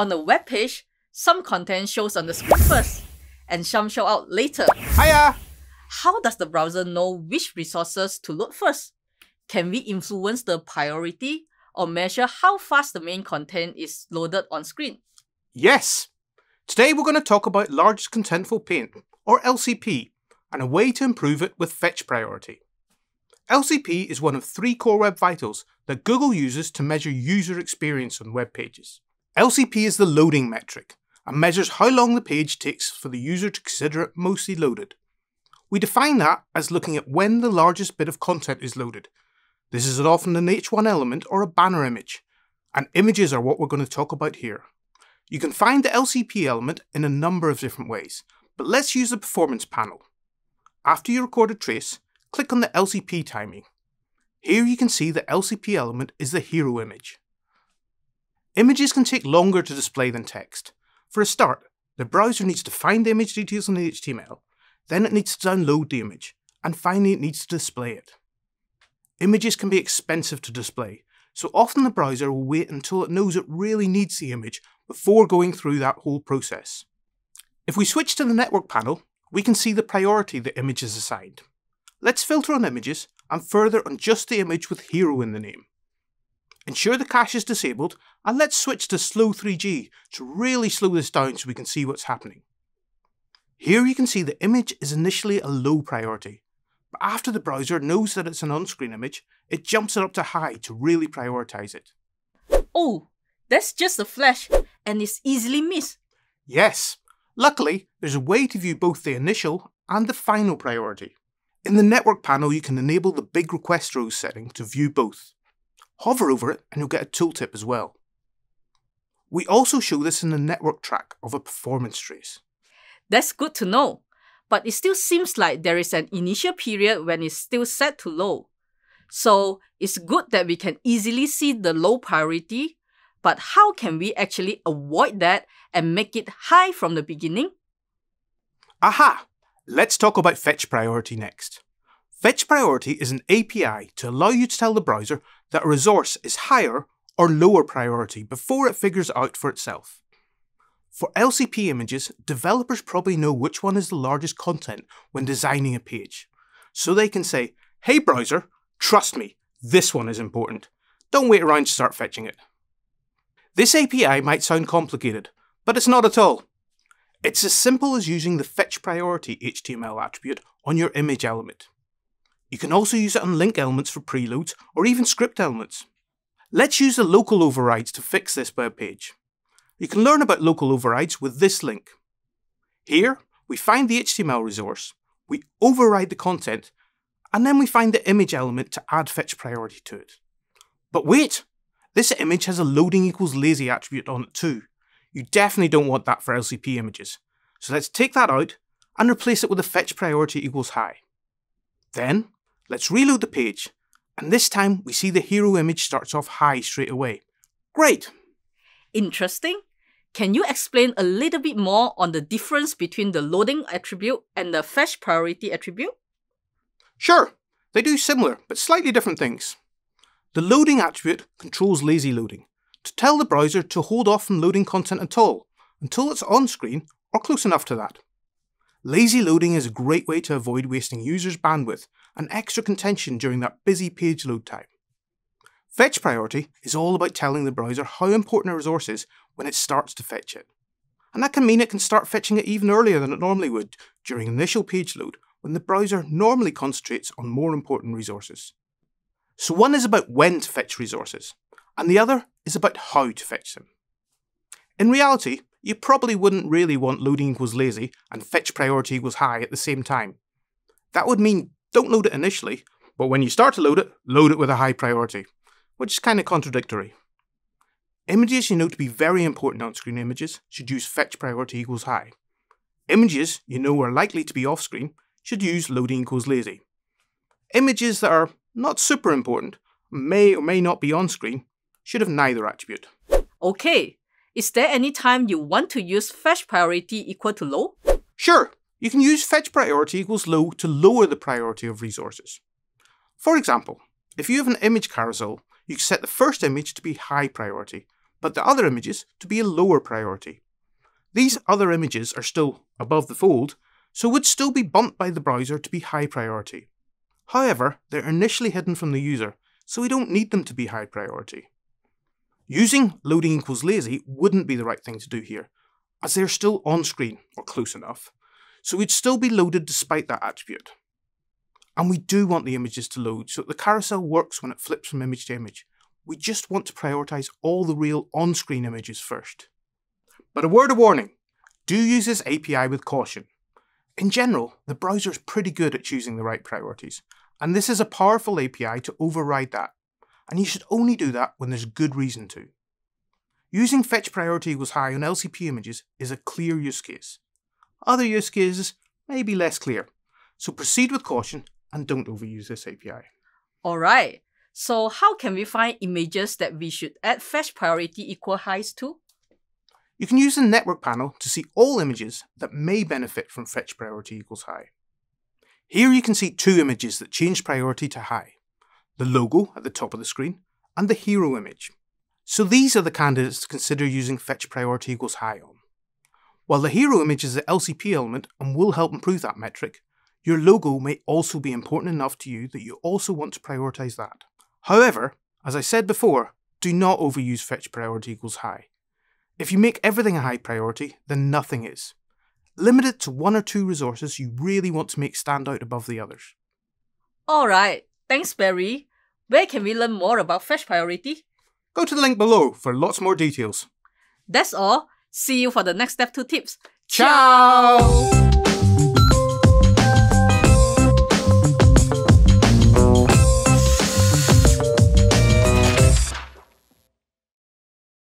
On a web page, some content shows on the screen first, and some show out later. Hiya! How does the browser know which resources to load first? Can we influence the priority or measure how fast the main content is loaded on screen? Yes! Today we're going to talk about Largest Contentful Paint, or LCP, and a way to improve it with fetch priority. LCP is one of three core web vitals that Google uses to measure user experience on web pages. LCP is the loading metric and measures how long the page takes for the user to consider it mostly loaded. We define that as looking at when the largest bit of content is loaded. This is often an H1 element or a banner image, and images are what we're going to talk about here. You can find the LCP element in a number of different ways, but let's use the performance panel. After you record a trace, click on the LCP timing. Here you can see the LCP element is the hero image. Images can take longer to display than text. For a start, the browser needs to find the image details in the HTML, then it needs to download the image, and finally it needs to display it. Images can be expensive to display, so often the browser will wait until it knows it really needs the image before going through that whole process. If we switch to the network panel, we can see the priority the image is assigned. Let's filter on images and further on just the image with hero in the name. Ensure the cache is disabled and let's switch to slow 3G to really slow this down so we can see what's happening. Here you can see the image is initially a low priority, but after the browser knows that it's an on-screen image, it jumps it up to high to really prioritize it. Oh, that's just a flash and it's easily missed. Yes, luckily there's a way to view both the initial and the final priority. In the network panel, you can enable the big request rows setting to view both. Hover over it and you'll get a tooltip as well. We also show this in the network track of a performance trace. That's good to know, but it still seems like there is an initial period when it's still set to low. So it's good that we can easily see the low priority, but how can we actually avoid that and make it high from the beginning? Aha! Let's talk about fetch priority next. Fetch priority is an API to allow you to tell the browser that a resource is higher or lower priority before it figures out for itself. For LCP images, developers probably know which one is the largest content when designing a page. So they can say, hey browser, trust me, this one is important. Don't wait around to start fetching it. This API might sound complicated, but it's not at all. It's as simple as using the fetch priority HTML attribute on your image element. You can also use it on link elements for preloads or even script elements. Let's use the local overrides to fix this web page. You can learn about local overrides with this link. Here, we find the HTML resource, we override the content, and then we find the image element to add fetch priority to it. But wait! This image has a loading equals lazy attribute on it too. You definitely don't want that for LCP images. So let's take that out and replace it with a fetch priority equals high. Then, let's reload the page, and this time we see the hero image starts off high straight away. Great! Interesting. Can you explain a little bit more on the difference between the loading attribute and the fetch priority attribute? Sure, they do similar but slightly different things. The loading attribute controls lazy loading, to tell the browser to hold off from loading content at all until it's on screen or close enough to that. Lazy loading is a great way to avoid wasting users' bandwidth and extra contention during that busy page load time. Fetch priority is all about telling the browser how important a resource is when it starts to fetch it. And that can mean it can start fetching it even earlier than it normally would during initial page load when the browser normally concentrates on more important resources. So one is about when to fetch resources, and the other is about how to fetch them. In reality, you probably wouldn't really want loading equals lazy and fetch priority equals high at the same time. That would mean don't load it initially, but when you start to load it, load it with a high priority, which is kind of contradictory. Images you know to be very important on screen images should use fetch priority equals high. Images you know are likely to be off screen should use loading equals lazy. Images that are not super important, may or may not be on screen, should have neither attribute. Okay, is there any time you want to use fetch priority equal to low? Sure, you can use fetch priority equals low to lower the priority of resources. For example, if you have an image carousel, you can set the first image to be high priority, but the other images to be a lower priority. These other images are still above the fold, so would still be bumped by the browser to be high priority. However, they're initially hidden from the user, so we don't need them to be high priority. Using loading equals lazy wouldn't be the right thing to do here, as they're still on screen, or close enough, so we'd still be loaded despite that attribute. And we do want the images to load so that the carousel works when it flips from image to image. We just want to prioritise all the real on-screen images first. But a word of warning, do use this API with caution. In general, the browser is pretty good at choosing the right priorities, and this is a powerful API to override that, and you should only do that when there's good reason to. Using fetch priority equals high on LCP images is a clear use case. Other use cases may be less clear, so proceed with caution and don't overuse this API. Alright, so how can we find images that we should add fetch priority equal highs to? You can use the network panel to see all images that may benefit from fetch priority equals high. Here you can see two images that change priority to high, the logo at the top of the screen and the hero image. So these are the candidates to consider using fetch priority equals high on. While the hero image is the LCP element and will help improve that metric, your logo may also be important enough to you that you also want to prioritize that. However, as I said before, do not overuse fetch priority equals high. If you make everything a high priority, then nothing is. Limit it to one or two resources you really want to make stand out above the others. Alright, thanks Barry. Where can we learn more about fetch priority? Go to the link below for lots more details. That's all. See you for the next DevTools tips. Ciao!